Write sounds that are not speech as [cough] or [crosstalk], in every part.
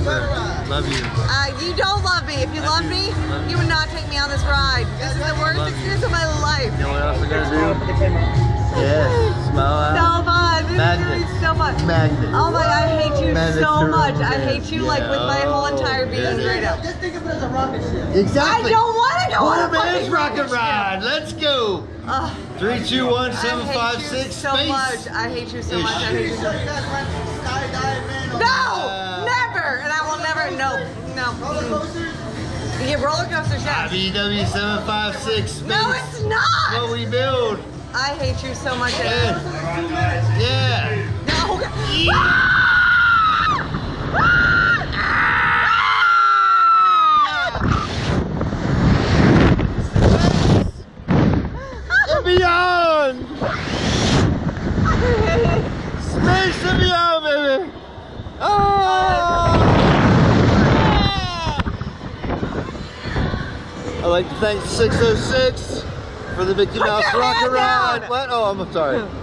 Remember, love you. Uh, you don't love me. If you love, loved do. me, Love you you. would not take me on this ride. This is the worst Love you. experience of my life. You know what else we're gonna do? Yeah, smile So fun. This Magnet. is really so fun. Magnet. Oh my, God, I hate you Magnet so much. I hate you like with my whole entire being yeah. right now. Just think of it as a rocket ship. Exactly. I don't want to go on a Four minutes rocket ride. Let's go. Ugh, Three, two, one, I hate five, you six. so space. much. I hate you so much. I hate you So so you guys skydiving. No, Roller coasters. You get roller coasters, seven five six. No, it's not. What we build. I hate you so much. Yeah. Yeah. No. And beyond. Space and beyond, baby. Oh. I'd like to thank 606 for the Mickey Mouse rocket ride. down. What? Oh, I'm sorry. [laughs]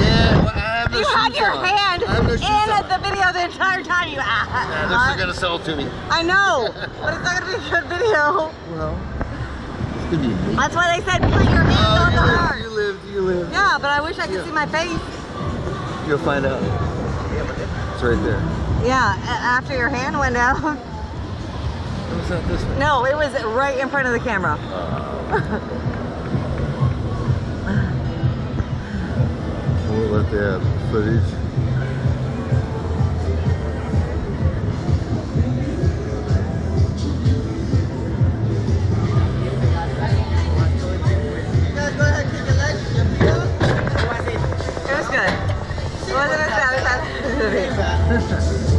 Yeah, well, I have no You had your on. hand I have no in on. the video the entire time. You Yeah, they're still gonna sell it to me. I know, [laughs] but it's not gonna be a good video. Well, it's gonna be amazing. That's why they said put your hand Oh, on you the lived, heart. you lived, you lived. Yeah, but I wish I could Yeah. see my face. You'll find out. It's right there. Yeah, after your hand went down. [laughs] Was this way. No, it was right in front of the camera. Uh, we'll let the footage. It was good. [laughs]